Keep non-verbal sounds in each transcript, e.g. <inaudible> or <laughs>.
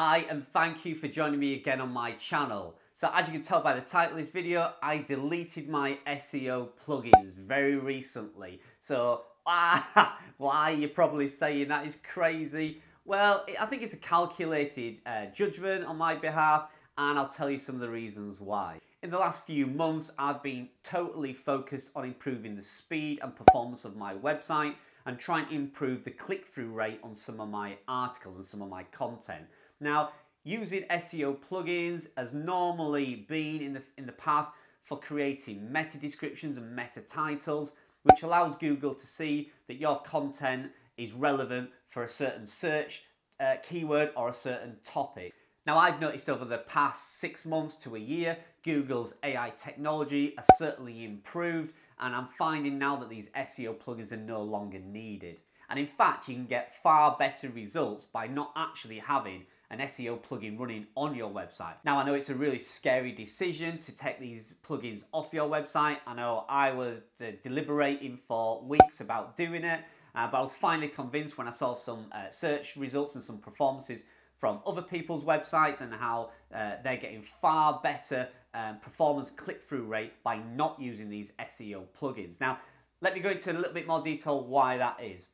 Hi and thank you for joining me again on my channel. So as you can tell by the title of this video, I deleted my SEO plugins very recently. So <laughs> ah, why you're probably saying that is crazy. Well, I think it's a calculated uh, judgment on my behalf and I'll tell you some of the reasons why. In the last few months, I've been totally focused on improving the speed and performance of my website and trying to improve the click-through rate on some of my articles and some of my content. Now, using SEO plugins has normally been in the, in the past for creating meta descriptions and meta titles, which allows Google to see that your content is relevant for a certain search uh, keyword or a certain topic. Now, I've noticed over the past six months to a year, Google's AI technology has certainly improved, and I'm finding now that these SEO plugins are no longer needed. And in fact, you can get far better results by not actually having an SEO plugin running on your website. Now, I know it's a really scary decision to take these plugins off your website. I know I was uh, deliberating for weeks about doing it, uh, but I was finally convinced when I saw some uh, search results and some performances from other people's websites and how uh, they're getting far better um, performance click-through rate by not using these SEO plugins. Now, let me go into a little bit more detail why that is.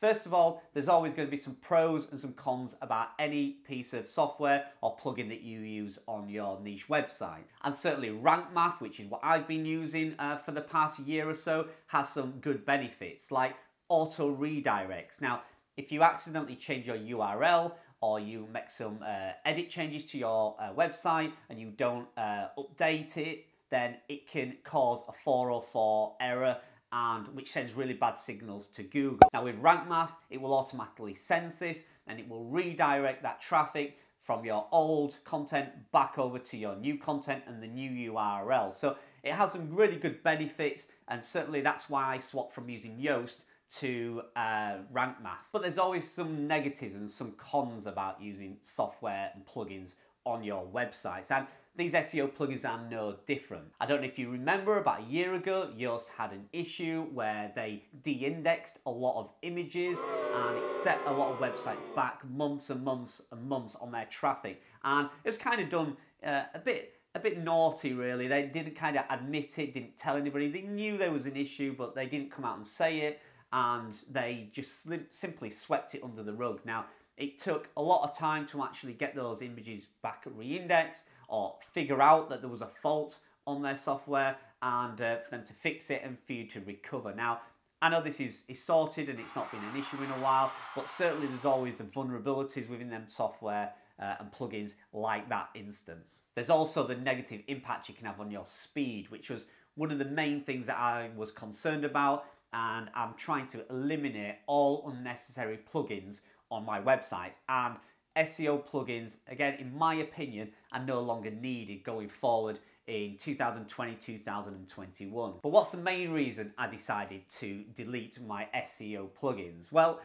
First of all, there's always going to be some pros and some cons about any piece of software or plugin that you use on your niche website. And certainly Rank Math, which is what I've been using uh, for the past year or so, has some good benefits like auto redirects. Now, if you accidentally change your URL or you make some uh, edit changes to your uh, website and you don't uh, update it, then it can cause a 404 error and which sends really bad signals to Google. Now with Rank Math, it will automatically sense this and it will redirect that traffic from your old content back over to your new content and the new URL. So it has some really good benefits and certainly that's why I swapped from using Yoast to uh, Rank Math. But there's always some negatives and some cons about using software and plugins on your websites. And these SEO plugins are no different. I don't know if you remember about a year ago, Yoast had an issue where they de-indexed a lot of images and it set a lot of websites back months and months and months on their traffic. And it was kind of done uh, a bit a bit naughty really. They didn't kind of admit it, didn't tell anybody. They knew there was an issue, but they didn't come out and say it and they just simply swept it under the rug. Now, it took a lot of time to actually get those images back re-indexed or figure out that there was a fault on their software and uh, for them to fix it and for you to recover. Now, I know this is, is sorted and it's not been an issue in a while, but certainly there's always the vulnerabilities within them software uh, and plugins like that instance. There's also the negative impact you can have on your speed, which was one of the main things that I was concerned about and I'm trying to eliminate all unnecessary plugins on my websites and SEO plugins, again, in my opinion, are no longer needed going forward in 2020 2021. But what's the main reason I decided to delete my SEO plugins? Well,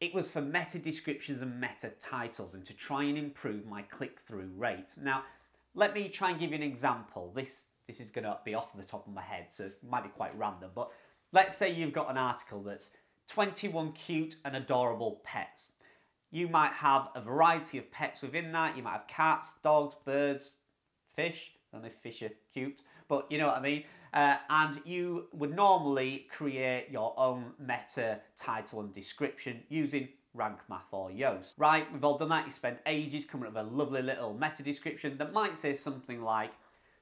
it was for meta descriptions and meta titles and to try and improve my click through rate. Now, let me try and give you an example. This, this is going to be off the top of my head, so it might be quite random, but let's say you've got an article that's 21 cute and adorable pets. You might have a variety of pets within that. You might have cats, dogs, birds, fish. I don't know if fish are cute, but you know what I mean. Uh, and you would normally create your own meta title and description using Rank Math or Yoast. Right, we've all done that. You spend ages coming up with a lovely little meta description that might say something like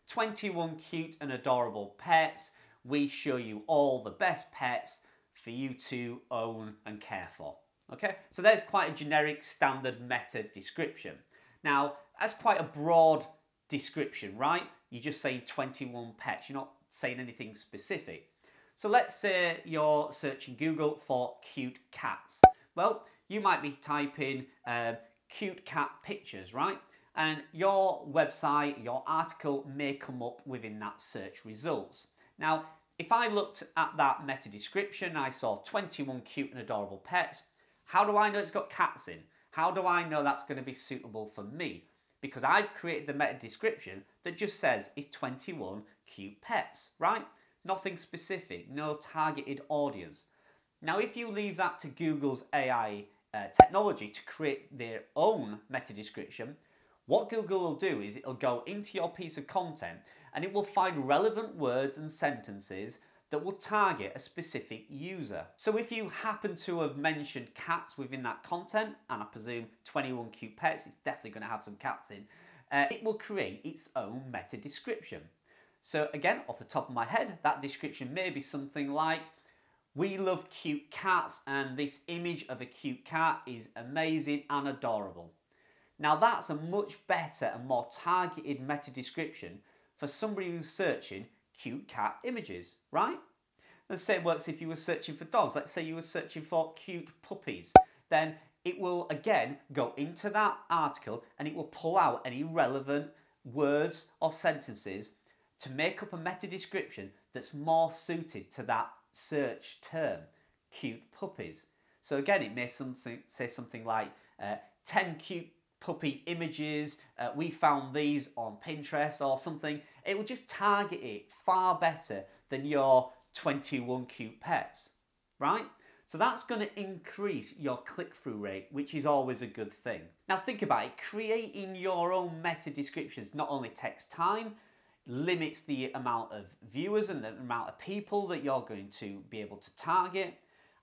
21 cute and adorable pets. We show you all the best pets for you to own and care for. Okay, so there's quite a generic standard meta description. Now, that's quite a broad description, right? You're just saying 21 pets, you're not saying anything specific. So let's say you're searching Google for cute cats. Well, you might be typing uh, cute cat pictures, right? And your website, your article may come up within that search results. Now, if I looked at that meta description, I saw 21 cute and adorable pets, how do I know it's got cats in? How do I know that's going to be suitable for me? Because I've created the meta description that just says it's 21 cute pets, right? Nothing specific, no targeted audience. Now, if you leave that to Google's AI uh, technology to create their own meta description, what Google will do is it'll go into your piece of content and it will find relevant words and sentences that will target a specific user. So if you happen to have mentioned cats within that content, and I presume 21 cute pets, it's definitely going to have some cats in, uh, it will create its own meta description. So again, off the top of my head, that description may be something like, we love cute cats and this image of a cute cat is amazing and adorable. Now that's a much better and more targeted meta description for somebody who's searching cute cat images, right? The same works if you were searching for dogs. Let's say you were searching for cute puppies. Then it will again go into that article and it will pull out any relevant words or sentences to make up a meta description that's more suited to that search term, cute puppies. So again, it may something, say something like uh, 10 cute puppy images, uh, we found these on Pinterest or something. It will just target it far better than your 21 cute pets, right? So that's going to increase your click-through rate, which is always a good thing. Now think about it, creating your own meta descriptions not only takes time, limits the amount of viewers and the amount of people that you're going to be able to target.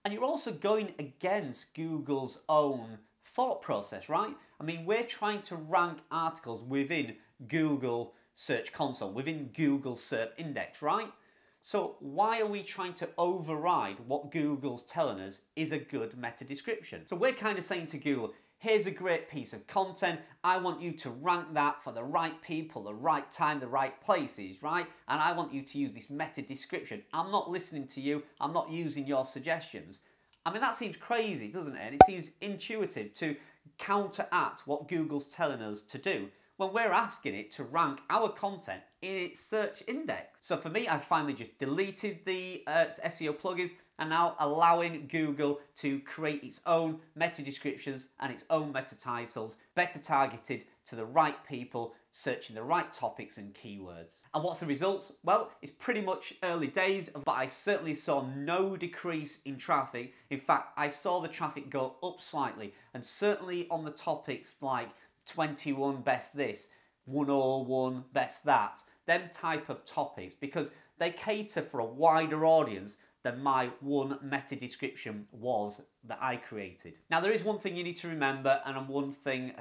And you're also going against Google's own thought process, right? I mean, we're trying to rank articles within Google Search Console, within Google Search Index, right? So why are we trying to override what Google's telling us is a good meta description? So we're kind of saying to Google, here's a great piece of content. I want you to rank that for the right people, the right time, the right places, right? And I want you to use this meta description. I'm not listening to you. I'm not using your suggestions. I mean, that seems crazy, doesn't it? And it seems intuitive to counteract what Google's telling us to do when we're asking it to rank our content in its search index. So for me, I finally just deleted the uh, SEO plugins and now allowing Google to create its own meta descriptions and its own meta titles, better targeted to the right people, searching the right topics and keywords. And what's the results? Well, it's pretty much early days, but I certainly saw no decrease in traffic. In fact, I saw the traffic go up slightly, and certainly on the topics like 21 best this, 101 best that, them type of topics, because they cater for a wider audience than my one meta description was that I created. Now there is one thing you need to remember and one thing,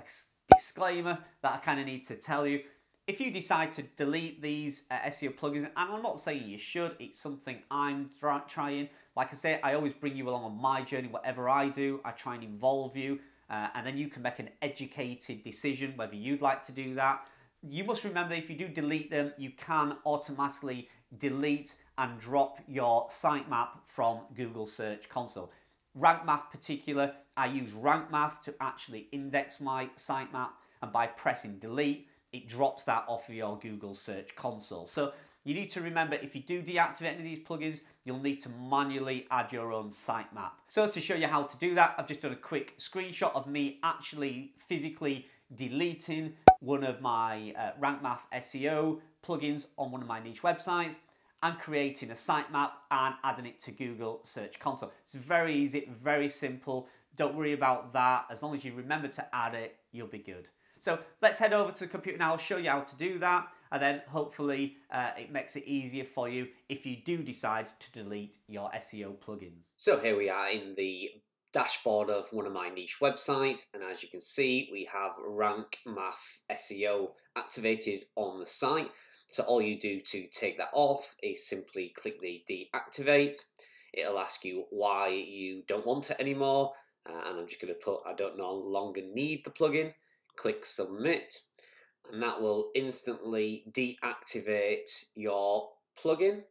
disclaimer that I kind of need to tell you. If you decide to delete these uh, SEO plugins, and I'm not saying you should, it's something I'm trying. Like I say, I always bring you along on my journey, whatever I do, I try and involve you, uh, and then you can make an educated decision whether you'd like to do that. You must remember if you do delete them, you can automatically delete and drop your sitemap from Google Search Console. Rank Math particular, I use Rank Math to actually index my sitemap and by pressing delete, it drops that off of your Google Search Console. So you need to remember if you do deactivate any of these plugins, you'll need to manually add your own sitemap. So to show you how to do that, I've just done a quick screenshot of me actually physically deleting one of my uh, Rank Math SEO plugins on one of my niche websites and creating a sitemap and adding it to Google Search Console. It's very easy, very simple. Don't worry about that. As long as you remember to add it, you'll be good. So let's head over to the computer now. I'll show you how to do that. And then hopefully uh, it makes it easier for you if you do decide to delete your SEO plugins. So here we are in the dashboard of one of my niche websites. And as you can see, we have Rank Math SEO activated on the site. So all you do to take that off is simply click the deactivate. It'll ask you why you don't want it anymore. Uh, and I'm just going to put I don't no longer need the plugin. Click submit. And that will instantly deactivate your plugin.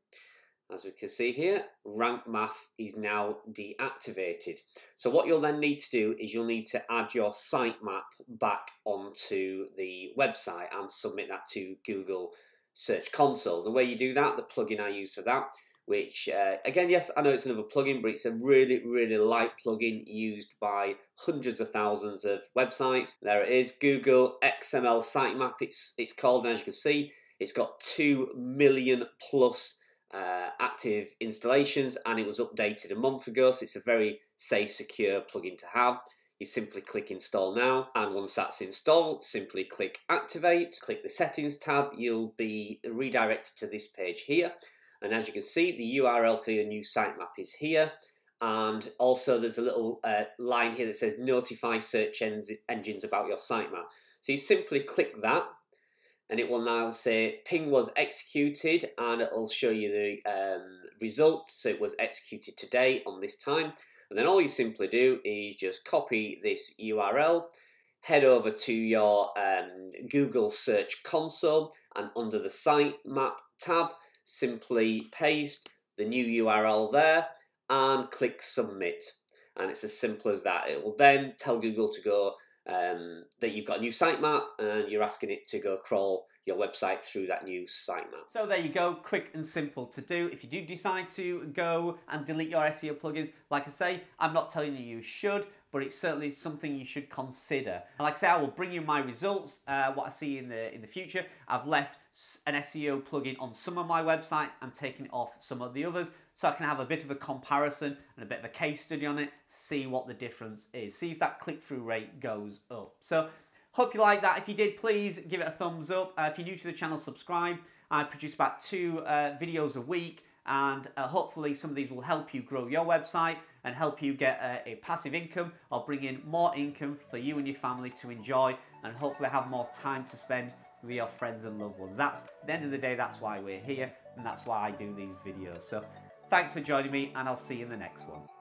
As we can see here, Rank Math is now deactivated. So what you'll then need to do is you'll need to add your sitemap back onto the website and submit that to Google Search Console. The way you do that, the plugin I use for that, which uh, again, yes, I know it's another plugin, but it's a really, really light plugin used by hundreds of thousands of websites. There it is, Google XML Sitemap. It's it's called, and as you can see, it's got two million plus uh, active installations, and it was updated a month ago. So it's a very safe, secure plugin to have. You simply click install now and once that's installed simply click activate click the settings tab you'll be redirected to this page here. And as you can see the URL for your new sitemap is here. And also there's a little uh, line here that says notify search en engines about your sitemap. So you simply click that and it will now say ping was executed and it'll show you the um, result. So it was executed today on this time and then all you simply do is just copy this URL, head over to your um, Google Search Console, and under the Sitemap tab, simply paste the new URL there and click Submit. And it's as simple as that. It will then tell Google to go um, that you've got a new sitemap and you're asking it to go crawl your website through that new sitemap. So there you go, quick and simple to do. If you do decide to go and delete your SEO plugins, like I say, I'm not telling you you should, but it's certainly something you should consider. Like I say, I will bring you my results, uh, what I see in the in the future. I've left an SEO plugin on some of my websites. I'm taking it off some of the others, so I can have a bit of a comparison and a bit of a case study on it, see what the difference is, see if that click-through rate goes up. So Hope you like that. If you did, please give it a thumbs up. Uh, if you're new to the channel, subscribe. I produce about two uh, videos a week and uh, hopefully some of these will help you grow your website and help you get a, a passive income or bring in more income for you and your family to enjoy and hopefully have more time to spend with your friends and loved ones. That's at the end of the day, that's why we're here and that's why I do these videos. So thanks for joining me and I'll see you in the next one.